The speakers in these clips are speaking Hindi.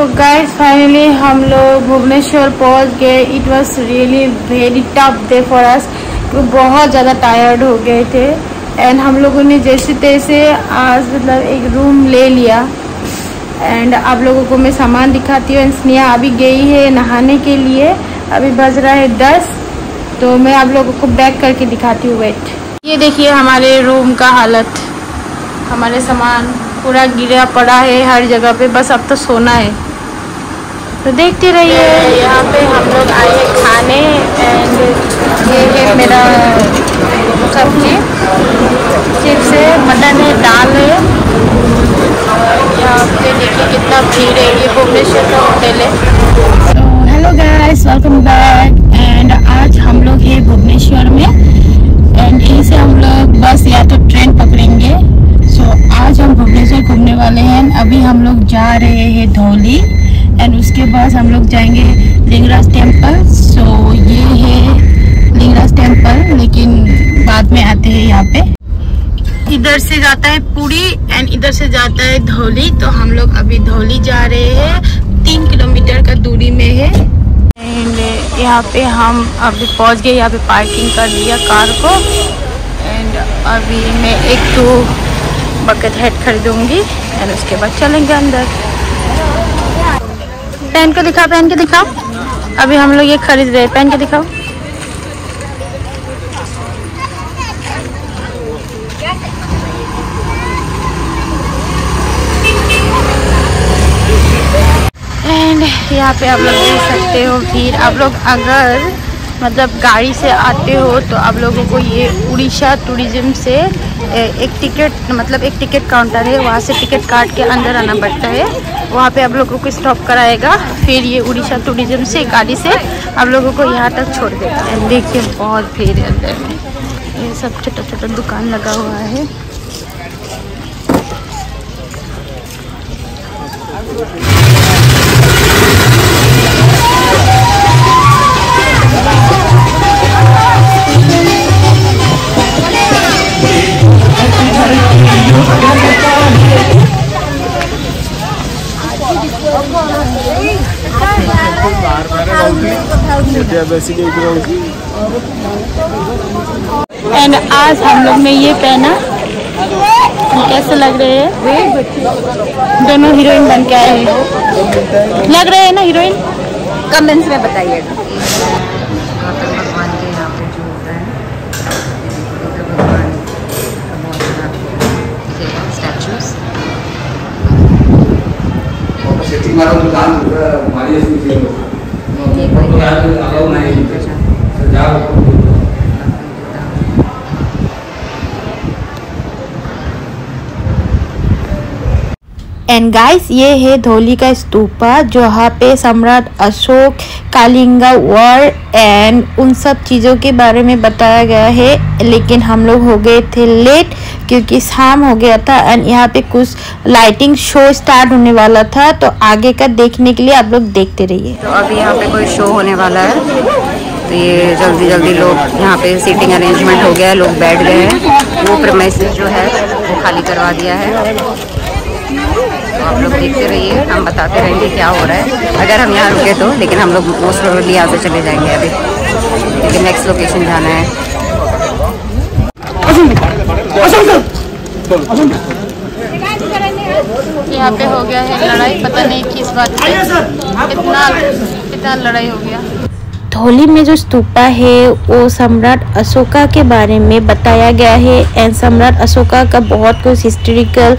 सो गाइस फाइनली हम लोग भुवनेश्वर पहुँच गए। It was really very tough day for us बहुत ज़्यादा टायर्ड हो गए थे। एंड हम लोगों ने जैसे तैसे आज मतलब एक रूम ले लिया। एंड आप लोगों को मैं सामान दिखाती हूँ। एंड स्नेहा अभी गई है नहाने के लिए। अभी बज रहा है दस। तो मैं आप लोगों को बैक करके दिखाती हूँ। वेट ये देखिए हमारे रूम का हालत। हमारे सामान पूरा गिरा पड़ा है हर जगह पे। बस अब तो सोना है। तो देखते रहिए। यहाँ पे हम लोग आए खाने एंड ये है मेरा सब्ज़ी। चिप्स है मटन है दाल है। यहाँ पे देखिए कितना भीड़ है ये भुवनेश्वर का होटल है। हेलो गाइस वेलकम बैक हम लोग जाएँगे लिंगराज टेंपल सो ये है लिंगराज टेंपल लेकिन बाद में आते हैं यहाँ पे. इधर से जाता है पुरी एंड इधर से जाता है धौली. तो हम लोग अभी धौली जा रहे हैं. तीन किलोमीटर का दूरी में है. एंड यहाँ पे हम अभी पहुँच गए, यहाँ पे पार्किंग कर लिया कार को. एंड अभी मैं एक दो बकेट हेड खरीदूँगी एंड उसके बाद चलेंगे अंदर. पहन के दिखाओ, पहन के दिखाओ। अभी हम लोग ये खरीद रहे हैं, पहन के दिखाओ। एंड यहाँ पे आप लोग देख सकते हो फिर आप लोग अगर मतलब गाड़ी से आते हो तो आप लोगों को ये उड़ीसा टूरिज़्म से एक टिकट मतलब एक टिकट काउंटर है, वहाँ से टिकट काट के अंदर आना पड़ता है। वहाँ पे आप लोगों को स्टॉप कराएगा, फिर ये उड़ीसा टूरिज़्म से गाड़ी से आप लोगों को यहाँ तक छोड़ देगा है। देखिए, बहुत भीड़ है अंदर में। ये सब छोटा छोटा दुकान लगा हुआ है। एंड आज हम लोग ने ये पहना। कैसे लग रहे हैं? दोनों हीरोइन बन के आए हैं। लग रहे हैं ना हीरोइन? कमेंट्स में बताइएगा। मारो दुकान हमारी ऐसी अलाउ नहीं जाओ एंड गाइस ये है धोली का स्तूपा, जहाँ पे सम्राट अशोक, कालिंगा, वॉर एंड उन सब चीज़ों के बारे में बताया गया है। लेकिन हम लोग हो गए थे लेट क्योंकि शाम हो गया था एंड यहाँ पे कुछ लाइटिंग शो स्टार्ट होने वाला था। तो आगे का देखने के लिए आप लोग देखते रहिए। तो अभी यहाँ पे कोई शो होने वाला है। तो ये जल्दी जल्दी लोग यहाँ पे सीटिंग अरेंजमेंट हो गया है लोग बैठ गए हैं। वो प्रमेसिस जो है, वो खाली करवा दिया है। आप लोग देखते रहिए हम बताते रहेंगे क्या हो रहा है। अगर हम यहाँ रुके तो लेकिन हम लोग मोस्ट प्रोबेबली यहाँ से चले जाएँगे अभी। क्योंकि नेक्स्ट लोकेशन जाना है। यहाँ पे हो गया है लड़ाई पता नहीं किस बात पे। कितना कितना लड़ाई हो गया। धौली में जो स्तूपा है वो सम्राट अशोका के बारे में बताया गया है। एंड सम्राट अशोका का बहुत कुछ हिस्टोरिकल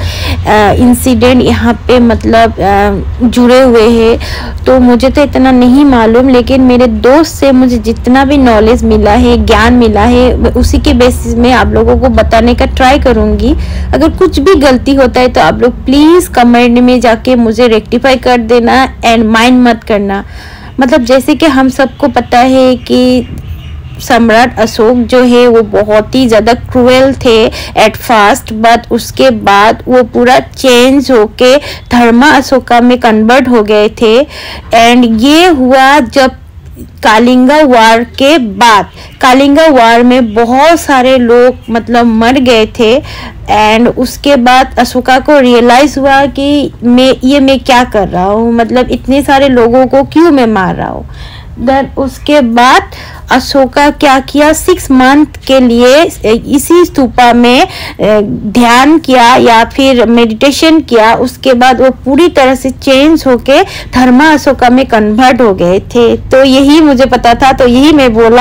इंसिडेंट यहाँ पे मतलब uh, जुड़े हुए हैं। तो मुझे तो इतना नहीं मालूम लेकिन मेरे दोस्त से मुझे जितना भी नॉलेज मिला है ज्ञान मिला है उसी के बेसिस में आप लोगों को बताने का ट्राई करूँगी। अगर कुछ भी गलती होता है तो आप लोग प्लीज़ कमेंट में जाके मुझे रेक्टिफाई कर देना एंड माइंड मत करना। मतलब जैसे कि हम सबको पता है कि सम्राट अशोक जो है, वो बहुत ही ज़्यादा क्रूएल थे एट फास्ट बट उसके बाद वो पूरा चेंज होके धर्मा अशोका में कन्वर्ट हो गए थे। एंड ये हुआ जब कालिंगा वार के बाद। कालिंगा वार में बहुत सारे लोग मतलब मर गए थे एंड उसके बाद अशोका को रियलाइज़ हुआ कि मैं, ये मैं क्या कर रहा हूँ? मतलब इतने सारे लोगों को क्यों मैं मार रहा हूँ? देन उसके बाद अशोका क्या किया? सिक्स मंथ के लिए इसी स्तूपा में ध्यान किया या फिर मेडिटेशन किया। उसके बाद वो पूरी तरह से चेंज होके धर्मा अशोका में कन्वर्ट हो गए थे। तो यही मुझे पता था तो यही मैं बोला।